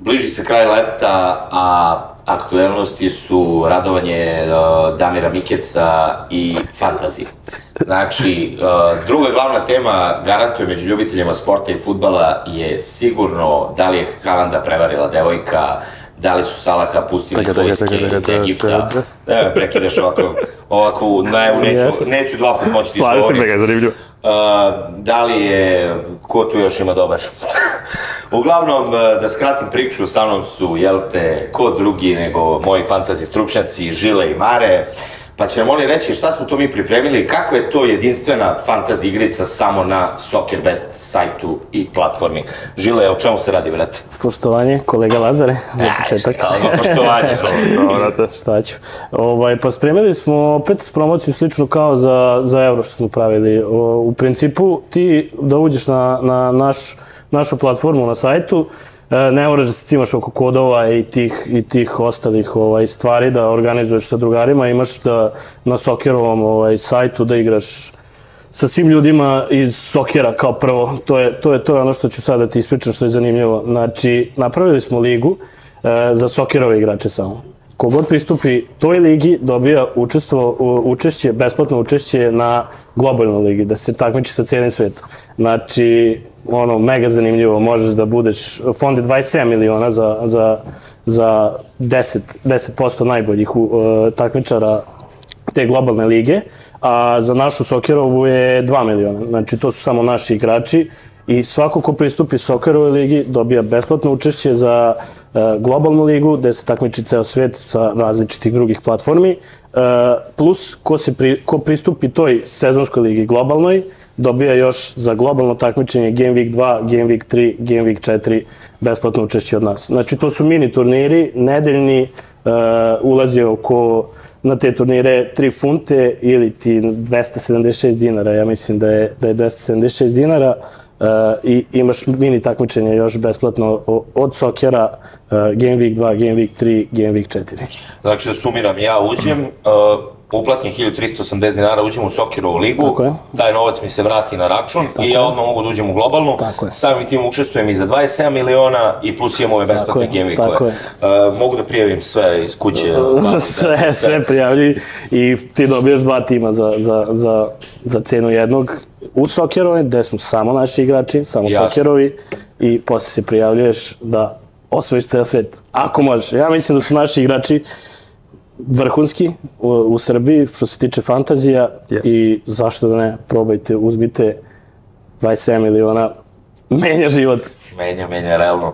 bliži se kraj leta, a aktuelnosti su radovanje uh, Damira Mikeca i fantazi. Znači, uh, druga glavna tema, garantuje među ljubiteljima sporta i futbala, je sigurno da li je Halanda prevarila devojka, da li su Salaha pustili Čekaj, svoj čekaj, ske čekaj, iz Egipta. prekidaš ovako, ovako, ne, neću, neću dva put moći ti Slažem se, izgovorim. mega je zanimljivo. Uh, da li je, ko tu još ima dobar? Uglavnom, uh, da skratim priču, sa mnom su, jel te, ko drugi nego moji fantazi stručnjaci Žile i Mare, pa će nam oni reći šta smo to mi pripremili, kako je to jedinstvena fantazi igrica samo na Soccerbet sajtu i platformi. Žile, o čemu se radi, brate? Poštovanje, kolega Lazare, za Aj, početak. šta, odmah poštovanje. Brate. Šta ću? Ovaj, pa spremili smo opet promociju sličnu kao za, za euro što smo pravili. O, u principu ti da uđeš na, na naš, našu platformu na sajtu, e, ne moraš da se cimaš oko kodova i tih, i tih ostalih ovaj, stvari da organizuješ sa drugarima, imaš da na Sokerovom ovaj, sajtu da igraš sa svim ljudima iz Sokera kao prvo. To je, to je, to je ono što ću sada da ti ispričam što je zanimljivo. Znači, napravili smo ligu e, za Sokerove igrače samo. Kogod pristupi toj ligi dobija učestvo, učešće, besplatno učešće na globalnoj ligi, da se takmiči sa cijelim svetom. Znači, ono, mega zanimljivo, možeš da budeš, fond je 27 miliona za, za, za 10, 10% najboljih u, e, takmičara te globalne lige, a za našu Sokerovu je 2 miliona. Znači, to su samo naši igrači i svako ko pristupi Sokerovoj ligi dobija besplatno učešće za e, globalnu ligu, gde se takmiči ceo svet sa različitih drugih platformi, e, plus ko, se pri, ko pristupi toj sezonskoj ligi globalnoj, dobija još za globalno takmičenje Game Week 2, Game Week 3, Game Week 4 besplatno učešće od nas. Znači, to su mini turniri, nedeljni, uh, ulazi oko na te turnire 3 funte ili ti 276 dinara, ja mislim da je, da je 276 dinara uh, i imaš mini takmičenje još besplatno od Sokera, uh, Game Week 2, Game Week 3, Game Week 4. Znači, da sumiram, ja uđem, uh, uplatim 1380 dinara, uđem u Sokerovu ligu, Tako taj novac mi se vrati na račun i ja odmah mogu da uđem u globalnu, Tako samim tim učestvujem i za 27 miliona i plus imam ove besplatne je, game tako weekove. Uh, mogu da prijavim sve iz kuće. sve, sve prijavlji i ti dobijaš dva tima za, za, za, za cenu jednog u Sokerovi, gde smo samo naši igrači, samo Jasno. Sokerovi i posle se prijavljuješ da osvojiš ceo svet. Ako možeš. Ja mislim da su naši igrači vrhunski u, u Srbiji što se tiče fantazija Yes. i zašto da ne, probajte, uzmite 27 miliona, menja život. Menja, menja, realno.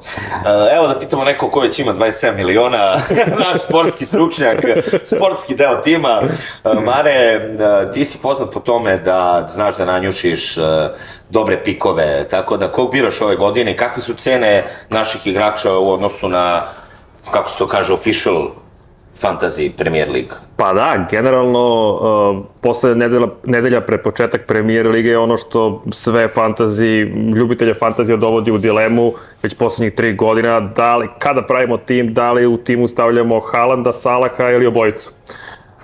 Evo da pitamo neko ko već ima 27 miliona, naš sportski stručnjak, sportski deo tima. Mare, ti si poznat po tome da znaš da nanjušiš dobre pikove, tako da kog biraš ove godine i kakve su cene naših igrača u odnosu na, kako se to kaže, official fantasy Premier League? Pa da, generalno, uh, posle nedelja, nedelja pre početak premijer lige je ono što sve fantazi, ljubitelje fantazija dovodi u dilemu već poslednjih tri godina, da li, kada pravimo tim, da li u timu stavljamo Haalanda, Salaha ili obojicu.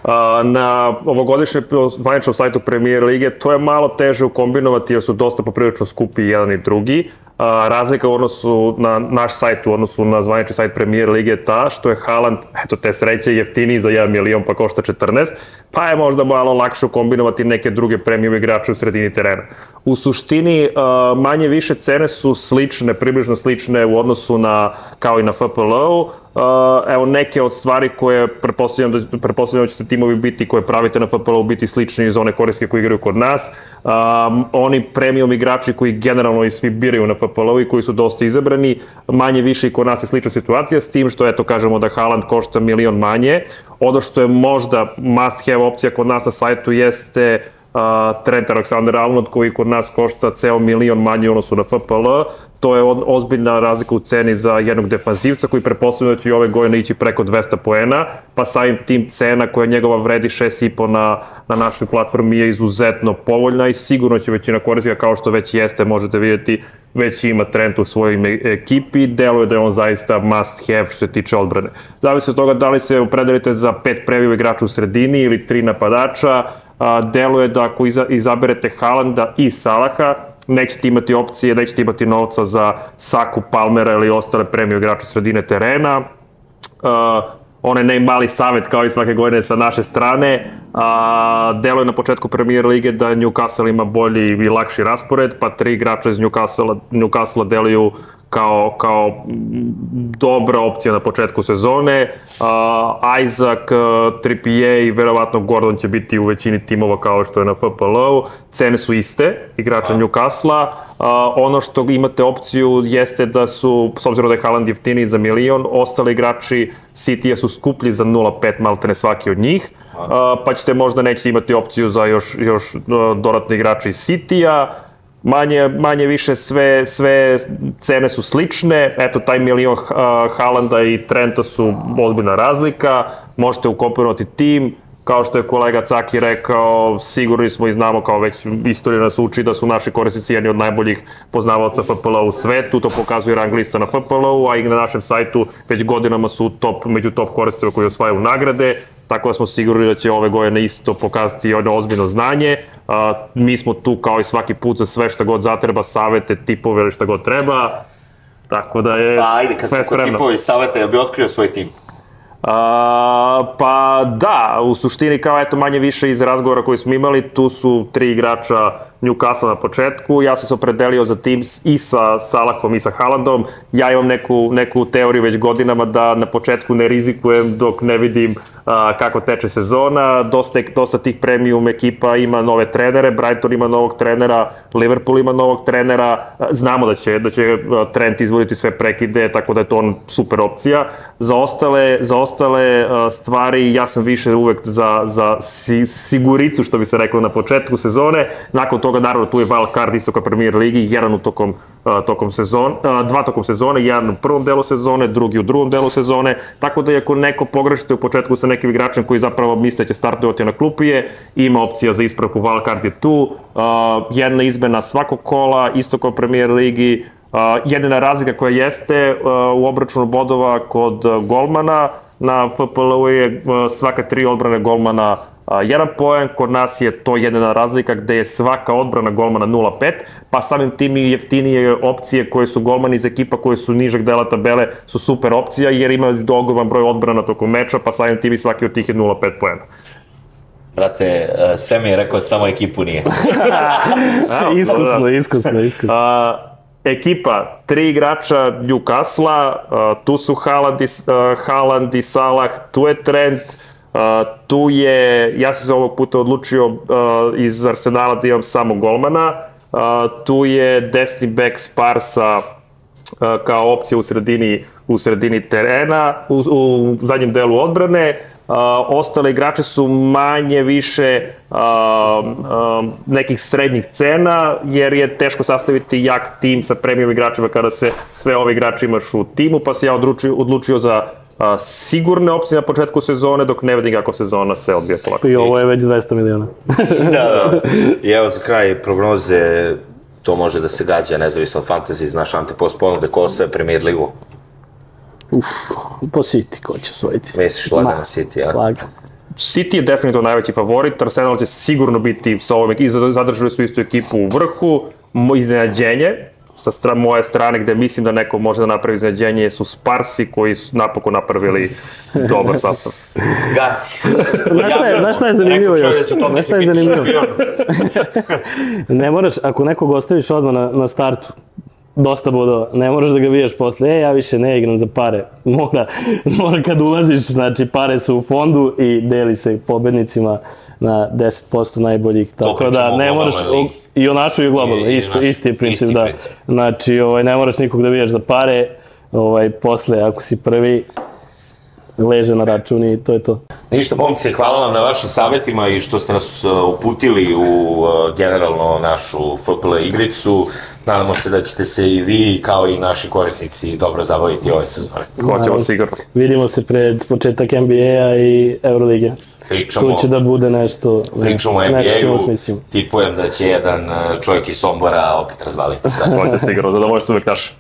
Uh, na ovogodišnjem zvaničnom sajtu Premier Lige to je malo teže ukombinovati jer su dosta poprilično skupi jedan i drugi. Uh, razlika u odnosu na naš sajt u odnosu na zvanični sajt Premier Lige je ta što je Haaland, eto te sreće, jeftiniji za 1 milion pa košta 14, pa je možda malo lakše ukombinovati neke druge premium igrače u sredini terena. U suštini uh, manje više cene su slične, približno slične u odnosu na, kao i na FPL-u, Uh, evo neke od stvari koje pretpostavljam da, pretpostavljam da će timovi biti koje pravite na FPL-u biti slični iz one koriske koji igraju kod nas. Um, oni premium igrači koji generalno i svi biraju na FPL-u i koji su dosta izabrani, manje više i kod nas je slična situacija s tim što eto kažemo da Haaland košta milion manje. Ono što je možda must have opcija kod nas na sajtu jeste uh, Trent Alexander-Arnold koji kod nas košta ceo milion manje u odnosu na FPL. To je on, ozbiljna razlika u ceni za jednog defanzivca koji prepostavlja da će i ove godine ići preko 200 poena, pa samim tim cena koja njegova vredi 6,5 na, na našoj platformi je izuzetno povoljna i sigurno će većina korisnika kao što već jeste, možete vidjeti, već ima Trent u svojim e- ekipi, deluje da je on zaista must have što se tiče odbrane. Zavisi od toga da li se opredelite za pet premium igrača u sredini ili tri napadača, a, deluje da ako iza, izaberete Haalanda i Salaha, nećete imati opcije, nećete imati novca za Saku, Palmera ili ostale premio igrače sredine terena. Uh, onaj najmali savet kao i svake godine sa naše strane. A, deluje na početku premier lige da Newcastle ima bolji i lakši raspored, pa tri igrača iz Newcastle, Newcastle deluju kao, kao dobra opcija na početku sezone. Uh, Isaac, uh, Trippier i verovatno Gordon će biti u većini timova kao što je na FPL-u. Cene su iste, igrača Newcastle-a. Uh, ono što imate opciju jeste da su, s obzirom da je Haaland jeftiniji za milion, ostali igrači City-a su skuplji za 0,5 maltene svaki od njih. Uh, pa ćete možda neće imati opciju za još, još uh, dodatni igrači iz City-a manje, manje više sve, sve cene su slične, eto taj milion uh, Haalanda i Trenta su ozbiljna razlika, možete ukomponovati tim, kao što je kolega Caki rekao, sigurni smo i znamo kao već istorija nas uči da su naši korisnici jedni od najboljih poznavaoca FPL u svetu, to pokazuje rang lista na FPL-u, a i na našem sajtu već godinama su top, među top korisnicima koji osvajaju nagrade, tako da smo sigurni da će ove godine isto pokazati jedno ozbiljno znanje. A, mi smo tu kao i svaki put za sve šta god zatreba, savete, tipove ili šta god treba. Tako da je Pa ajde, kad sve spremno. tipovi saveta, jel bi otkrio svoj tim? A, pa da, u suštini kao eto manje više iz razgovora koji smo imali, tu su tri igrača Newcastle na početku, ja sam se opredelio za tim i sa Salahom i sa Haalandom, ja imam neku, neku teoriju već godinama da na početku ne rizikujem dok ne vidim a, kako teče sezona, dosta, dosta tih premium ekipa ima nove trenere, Brighton ima novog trenera, Liverpool ima novog trenera, znamo da će, da će Trent izvoditi sve prekide, tako da je to on super opcija. Za ostale, za ostale stvari ja sam više uvek za, za si, siguricu, što bi se reklo na početku sezone, nakon toga naravno tu je wild card isto kao premier ligi, jedan u tokom, a, tokom sezon, a, dva tokom sezone, jedan u prvom delu sezone, drugi u drugom delu sezone, tako da ako neko pogrešite u početku sa nekim igračem koji zapravo misle da će startovati na klupi je, ima opcija za ispravku, wild card je tu, a, jedna izmena svakog kola, isto kao premier ligi, Uh, jedina razlika koja jeste uh, u obračunu bodova kod uh, golmana na FPL-u je svaka tri odbrane golmana uh, jedan poen, kod nas je to jedina razlika gde je svaka odbrana golmana 0,5, pa samim tim i jeftinije opcije koje su golmani iz ekipa koje su nižeg dela tabele su super opcija jer imaju ogroman broj odbrana tokom meča, pa samim tim i svaki od tih je 0,5 poena. Brate, e, sve mi je rekao, samo ekipu nije. iskusno, iskusno, iskusno. A, ekipa, tri igrača Newcastle, a, tu su Haaland i, a, Haaland i Salah, tu je Trent, a, tu je, ja sam se ovog puta odlučio a, iz Arsenala da imam samo golmana, a, tu je desni back Sparsa a, kao opcija u sredini u sredini terena, u, u zadnjem delu odbrane, Uh, ostale igrače su manje više uh, uh, nekih srednjih cena, jer je teško sastaviti jak tim sa premium igračima kada se sve ove igrače imaš u timu, pa se ja odlučio, odlučio za uh, sigurne opcije na početku sezone, dok ne vidim kako sezona se odbija polako. I ovo je već 200 miliona. da, da. I evo za kraj prognoze, to može da se gađa nezavisno od fantazije, znaš Ante post ponude ko sve premier ligu. Uf, po City, ko će osvojiti? Misliš lagano City, a? Lagan. City je definitivno najveći favorit, Arsenal će sigurno biti sa ovom i zadržali su istu ekipu u vrhu, iznenađenje, sa stra, moje strane gde mislim da neko može da napravi iznenađenje su Sparsi koji su napokon napravili dobar sastav. Gasi. Znaš šta je, znaš šta je zanimljivo još? Znaš šta je zanimljivo? Ne moraš, ako nekog ostaviš odmah na, na startu, dosta bodova, ne moraš da ga biješ posle, e, ja više ne igram za pare. Mora, mora kad ulaziš, znači pare su u fondu i deli se pobednicima na 10% najboljih, tako da ne moraš, i o našoj i o globalnoj, isto, naš- isti je princip, isti da. princip. Znači, ovaj, ne moraš nikog da biješ za pare, ovaj, posle, ako si prvi, leže na račun i to je to. Ništa, momci, hvala vam na vašim savjetima i što ste nas uh, uputili u uh, generalno našu FPL igricu. Nadamo se da ćete se i vi, kao i naši korisnici, dobro zabaviti ove sezone. Hoćemo sigurno. Vidimo se pred početak NBA-a i Eurolige. Pričamo, Tu će da bude nešto, pričamo o NBA-u, tipujem da će jedan uh, čovjek iz Sombora opet razvaliti. Hoće sigurno, zadovoljstvo uvek naše.